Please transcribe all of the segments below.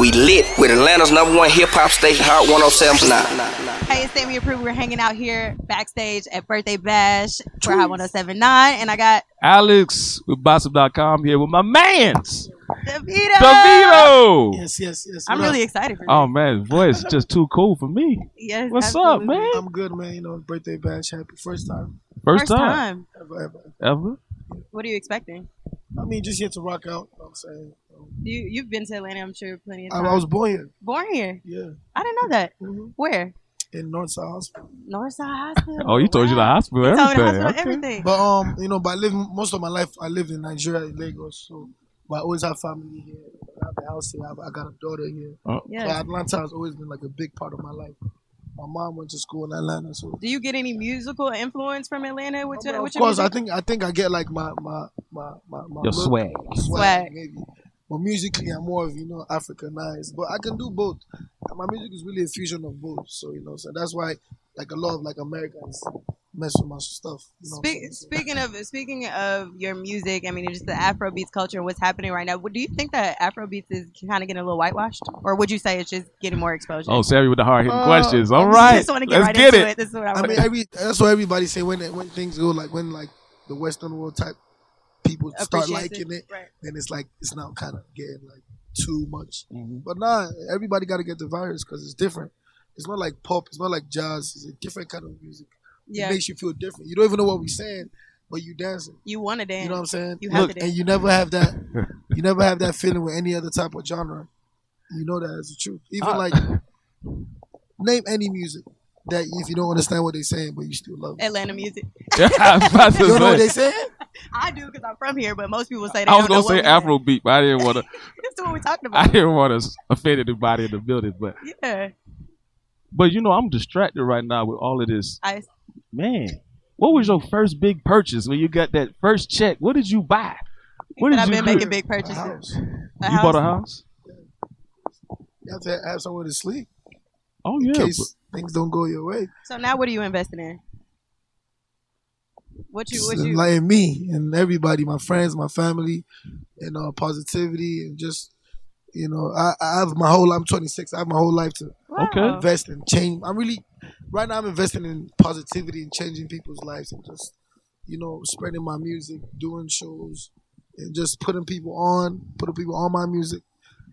We lit with Atlanta's number one hip hop station, Hot 1079. Hey, it's Sammy Approved. We're hanging out here backstage at Birthday Bash for Hot 1079. And I got Alex with Bossip.com here with my mans, Davido. Davido. Yes, yes, yes. I'm What really excited for Oh man, voice just too cool for me. Yes, What's absolutely. up, man? I'm good, man. You know, birthday bash, happy first time First, First time, time. ever, ever. ever. What are you expecting? I mean, just here to rock out. You know what I'm saying, You you've been to Atlanta, I'm sure, plenty of I, times. I was born here. born here. Yeah, I didn't know that. Mhm. Where? in Northside Hospital. Northside Hospital. Oh, you told you the Wow. hospital, He told me the everything. hospital, Okay. everything. But um, you know, by living most of my life, I lived in Nigeria, in Lagos. So, but I always have family here. I have a house here. I, have, I got a daughter here. So yeah. Atlanta has always been like a big part of my life. My mom went to school in Atlanta, so Do you get any musical influence from Atlanta? With your, Well, with of your course, I think I think I get like my my my my, my Your look, swag. Swag. maybe. But musically, I'm more of you know Africanized, but I can do both. My music is really a fusion of both. So you know, so that's why like a lot of like Americans mess with my stuff. You know what I'm Speak, saying? So- speaking of speaking of your music, I mean, just the Afrobeats culture and what's happening right now. What do you think that Afrobeats is kind of getting a little whitewashed, or would you say it's just getting more exposure? Oh, Sammy with the hard hitting Uh, questions. I All just just want to get let's right get into it. it. This is what I, I mean, every that's what everybody say when when things go like when like the Western world type people start liking it, Right. then it's like it's now kind of getting like too much. Mhm. But nah, everybody got to get the virus because it's different. It's not like pop. It's not like jazz. It's a different kind of music. Yeah, It makes you feel different. You don't even know what we're saying, but you dancing. you want to dance. You know what I'm saying? You have Look, to dance. and you never have that. you never have that feeling with any other type of genre. You know that as the truth. Even Ah. like name any music that if you don't understand what they're saying, but you still love it. Atlanta music. Yeah, I was about to You don't know what they say. saying? I do because I'm from here, but most people say they I was gonna say what we Afrobeat, but I didn't want to. This is what we're talking I didn't want to offend anybody in the building. But yeah, but you know, I'm distracted right now with all of this. I Man, what was your first big purchase when you got that first check? What did you buy? What did I've you been do? making big A purchases. house. A You bought a house? You have to have somewhere to sleep Oh in yeah. case things don't go your way. So now, what are you investing in? What you what you? like me and everybody, my friends, my family, and uh, positivity and just you know, I, I have my whole. I'm 26. I have my whole life to Okay. Invest and change. I'm really right now. I'm investing in positivity and changing people's lives and just you know spreading my music, doing shows, and just putting people on, putting people on my music,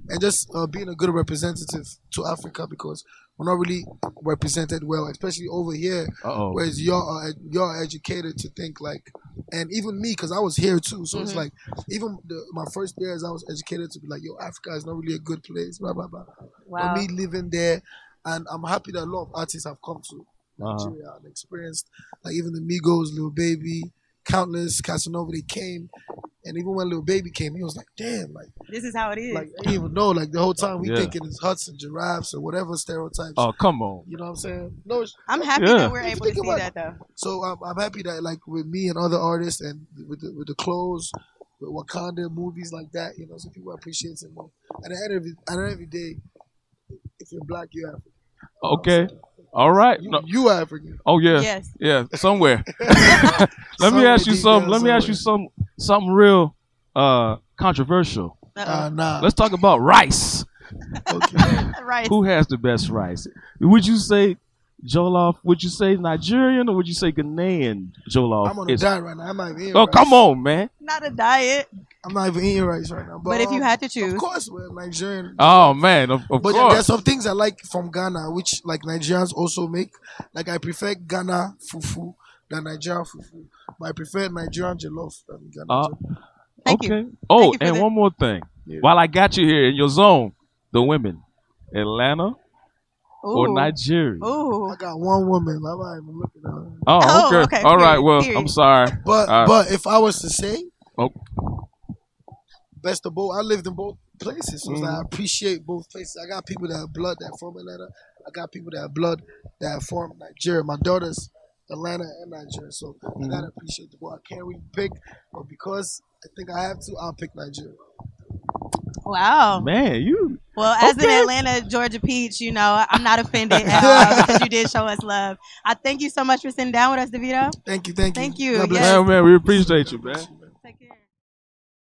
and just uh, being a good representative to Africa because we're not really represented well, especially over here. Uh oh. Whereas y'all are y'all are educated to think like, and even me, because I was here too. So it's Mhm. like, even the, my first years, I was educated to be like, yo, Africa is not really a good place. Blah blah blah. Wow. But me living there, and I'm happy that a lot of artists have come to Uh-huh. Nigeria and experienced, like even the Migos, Lil Baby, countless Casanova, they came, and even when Lil Baby came, he was like, damn, like, This is how it is. like I didn't even know, like the whole time we Yeah. thinking it's huts and giraffes or whatever stereotypes. Oh come on. You know what I'm saying? No, I'm happy Yeah. that we're able to think see about that though. so I'm, I'm happy that like with me and other artists and with the, with the clothes, with Wakanda movies like that, you know, so people appreciate it more. At the end of it, at the end of the day, if you're black, you're African. Okay. All right. You, No. you African. Oh yeah. Yes. Yeah. Somewhere. Let me Somewhere ask you deep something. down Let me ask you some something real uh controversial. Uh-oh. Uh, nah. Let's talk about rice. okay. right. Who has the best rice? Would you say Jollof? Would you say Nigerian or would you say Ghanaian Jollof? I'm on a is- diet right now. I'm not even eating oh rice. come on, man. Not a diet, I'm not even eating rice right now. But, but if you um, had to choose, of course, we're Nigerian. Oh man, of, of but course. there's some things I like from Ghana, which like Nigerians also make. Like I prefer Ghana fufu than Nigerian fufu. But I prefer Nigerian jollof than Ghana. Uh, thank okay. you. Oh, Thank and that. one more thing. Yeah. While I got you here in your zone, the women, Atlanta or Nigeria? Ooh. I got one woman. I'm not even looking at her. Oh, Oh, okay. okay, All right. Well, period. I'm sorry. But Uh, but if I was to say, Oh. best of both, I lived in both places, so it's like I Mhm. appreciate both places. I got people that have blood that from Atlanta. I got people that have blood that have from Nigeria. My daughter's Atlanta and Nigeria, so Mm-hmm. I gotta appreciate the boy. I can't really pick, but because I think I have to, I'll pick Nigeria. Wow. Man, you Well, as Okay. an Atlanta, Georgia Peach, you know, I'm not offended at all because you did show us love. I thank you so much for sitting down with us, Davido. Thank you, thank you. Thank you, God yes. man, man, we appreciate you, man.